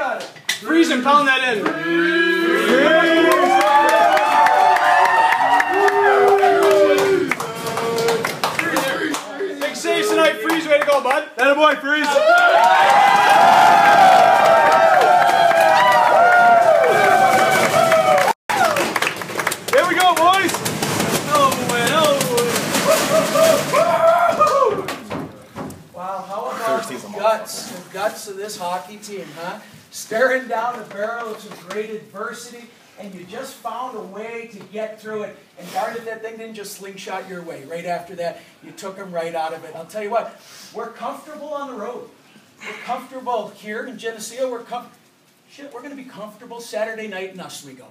got it. Freeze and pound that in. Big saves tonight. Freeze, way to go, bud. That boy, freeze. Here we go, boys. Wow, how about guts, the guts of this hockey team, huh? Staring down the barrel of some great adversity, and you just found a way to get through it. And darn it, that thing didn't just slingshot your way. Right after that, you took them right out of it. I'll tell you what, we're comfortable on the road. We're comfortable here in Geneseo. We're com- Shit, we're going to be comfortable Saturday night in Oswego.